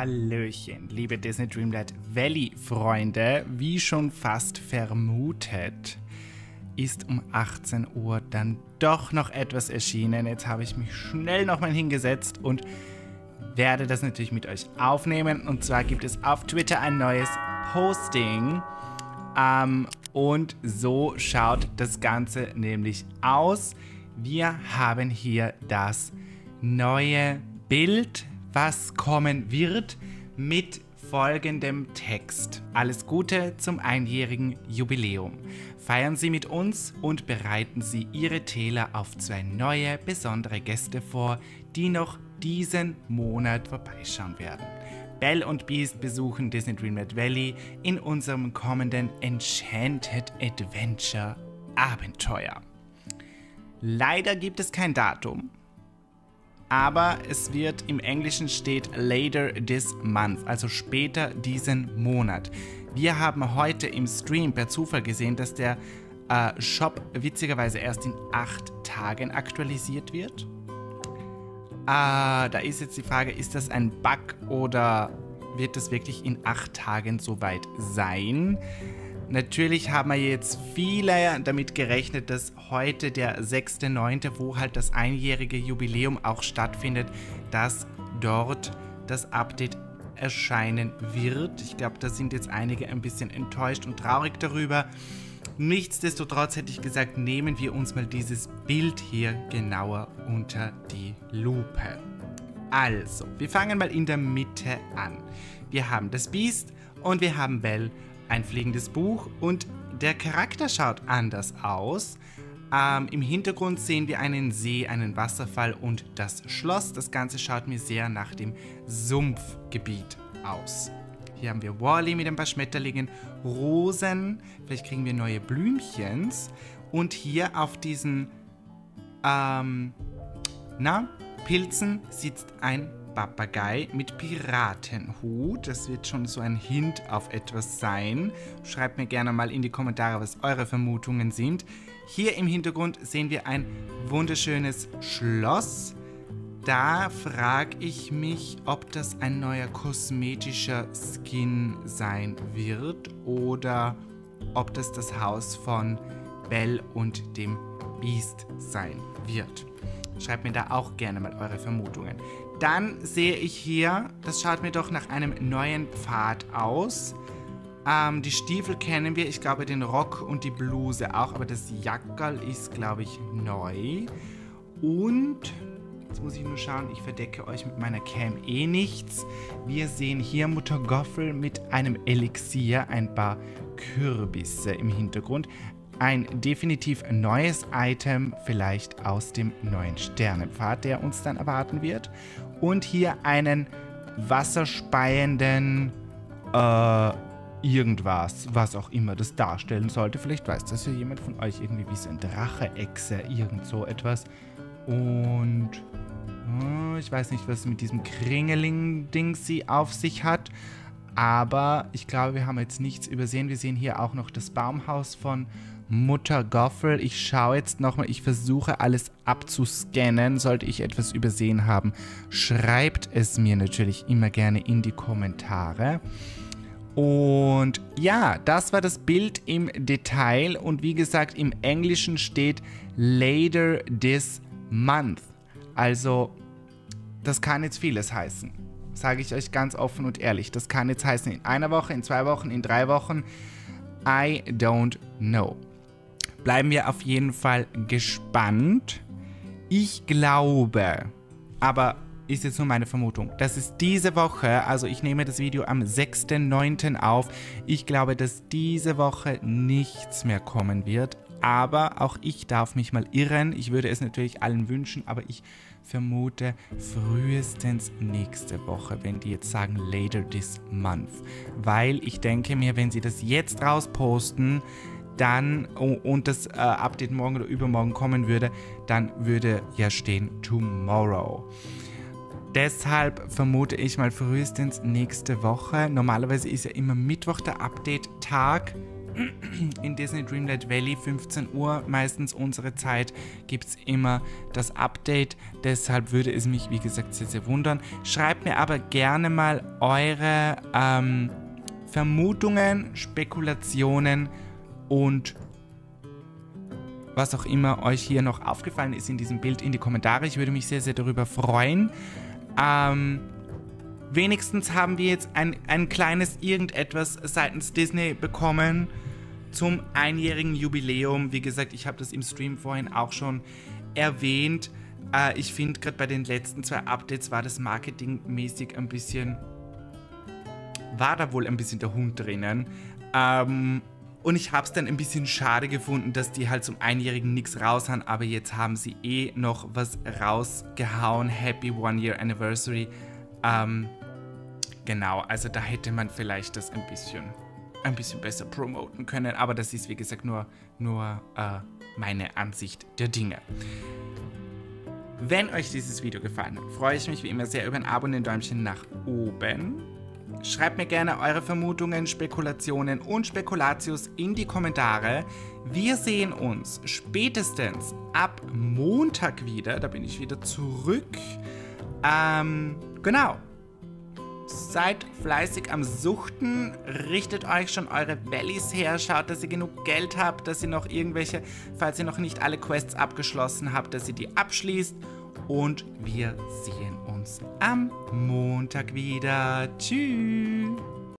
Hallöchen, liebe Disney Dreamlight Valley Freunde. Wie schon fast vermutet, ist um 18 Uhr dann doch noch etwas erschienen. Jetzt habe ich mich schnell nochmal hingesetzt und werde das natürlich mit euch aufnehmen. Und zwar gibt es auf Twitter ein neues Posting. Ähm, und so schaut das Ganze nämlich aus. Wir haben hier das neue Bild was kommen wird mit folgendem Text. Alles Gute zum einjährigen Jubiläum. Feiern Sie mit uns und bereiten Sie Ihre Täler auf zwei neue, besondere Gäste vor, die noch diesen Monat vorbeischauen werden. Belle und Beast besuchen Disney Dreamlight Valley in unserem kommenden Enchanted Adventure Abenteuer. Leider gibt es kein Datum, aber es wird im Englischen steht later this month, also später diesen Monat. Wir haben heute im Stream per Zufall gesehen, dass der äh, Shop witzigerweise erst in acht Tagen aktualisiert wird. Äh, da ist jetzt die Frage, ist das ein Bug oder wird es wirklich in acht Tagen soweit sein? Natürlich haben wir jetzt viele damit gerechnet, dass heute der 6.9., wo halt das einjährige Jubiläum auch stattfindet, dass dort das Update erscheinen wird. Ich glaube, da sind jetzt einige ein bisschen enttäuscht und traurig darüber. Nichtsdestotrotz hätte ich gesagt, nehmen wir uns mal dieses Bild hier genauer unter die Lupe. Also, wir fangen mal in der Mitte an. Wir haben das Biest und wir haben Belle ein fliegendes Buch und der Charakter schaut anders aus. Ähm, Im Hintergrund sehen wir einen See, einen Wasserfall und das Schloss. Das Ganze schaut mir sehr nach dem Sumpfgebiet aus. Hier haben wir Wally mit ein paar Schmetterlingen, Rosen, vielleicht kriegen wir neue Blümchens. Und hier auf diesen ähm, na, Pilzen sitzt ein Papagei mit Piratenhut. Das wird schon so ein Hint auf etwas sein. Schreibt mir gerne mal in die Kommentare, was eure Vermutungen sind. Hier im Hintergrund sehen wir ein wunderschönes Schloss. Da frage ich mich, ob das ein neuer kosmetischer Skin sein wird oder ob das das Haus von Belle und dem Beast sein wird. Schreibt mir da auch gerne mal eure Vermutungen. Dann sehe ich hier, das schaut mir doch nach einem neuen Pfad aus. Ähm, die Stiefel kennen wir, ich glaube den Rock und die Bluse auch, aber das Jackerl ist, glaube ich, neu. Und, jetzt muss ich nur schauen, ich verdecke euch mit meiner Cam eh nichts. Wir sehen hier Mutter Goffel mit einem Elixier, ein paar Kürbisse im Hintergrund ein definitiv neues Item, vielleicht aus dem neuen Sternenpfad, der uns dann erwarten wird. Und hier einen wasserspeienden äh, irgendwas, was auch immer das darstellen sollte. Vielleicht weiß das ja jemand von euch irgendwie wie so ein Drache-Echse, irgend so etwas. Und oh, ich weiß nicht, was mit diesem Kringeling-Ding sie auf sich hat. Aber ich glaube, wir haben jetzt nichts übersehen. Wir sehen hier auch noch das Baumhaus von Mutter Goffel. Ich schaue jetzt nochmal, ich versuche alles abzuscannen. Sollte ich etwas übersehen haben, schreibt es mir natürlich immer gerne in die Kommentare. Und ja, das war das Bild im Detail. Und wie gesagt, im Englischen steht later this month. Also, das kann jetzt vieles heißen. Sage ich euch ganz offen und ehrlich. Das kann jetzt heißen in einer Woche, in zwei Wochen, in drei Wochen. I don't know bleiben wir auf jeden Fall gespannt. Ich glaube, aber ist jetzt nur meine Vermutung, dass es diese Woche, also ich nehme das Video am 6.9. auf, ich glaube, dass diese Woche nichts mehr kommen wird. Aber auch ich darf mich mal irren. Ich würde es natürlich allen wünschen, aber ich vermute frühestens nächste Woche, wenn die jetzt sagen later this month. Weil ich denke mir, wenn sie das jetzt rausposten, dann und das äh, Update morgen oder übermorgen kommen würde, dann würde ja stehen tomorrow. Deshalb vermute ich mal frühestens nächste Woche. Normalerweise ist ja immer Mittwoch der Update-Tag. in Disney Dreamlight Valley, 15 Uhr, meistens unsere Zeit, gibt es immer das Update. Deshalb würde es mich, wie gesagt, sehr, sehr wundern. Schreibt mir aber gerne mal eure ähm, Vermutungen, Spekulationen und was auch immer euch hier noch aufgefallen ist in diesem Bild in die Kommentare. Ich würde mich sehr, sehr darüber freuen. Ähm, wenigstens haben wir jetzt ein, ein kleines irgendetwas seitens Disney bekommen zum einjährigen Jubiläum. Wie gesagt, ich habe das im Stream vorhin auch schon erwähnt. Äh, ich finde, gerade bei den letzten zwei Updates war das marketingmäßig ein bisschen. War da wohl ein bisschen der Hund drinnen. Ähm, und ich habe es dann ein bisschen schade gefunden, dass die halt zum Einjährigen nichts raushauen, aber jetzt haben sie eh noch was rausgehauen. Happy One Year Anniversary. Ähm, genau, also da hätte man vielleicht das ein bisschen, ein bisschen besser promoten können, aber das ist wie gesagt nur, nur äh, meine Ansicht der Dinge. Wenn euch dieses Video gefallen hat, freue ich mich wie immer sehr über ein Abo und ein Däumchen nach oben. Schreibt mir gerne eure Vermutungen, Spekulationen und Spekulatius in die Kommentare. Wir sehen uns spätestens ab Montag wieder. Da bin ich wieder zurück. Ähm, genau. Seid fleißig am Suchten, richtet euch schon eure Valleys her, schaut, dass ihr genug Geld habt, dass ihr noch irgendwelche, falls ihr noch nicht alle Quests abgeschlossen habt, dass ihr die abschließt. Und wir sehen uns am Montag wieder. Tschüss.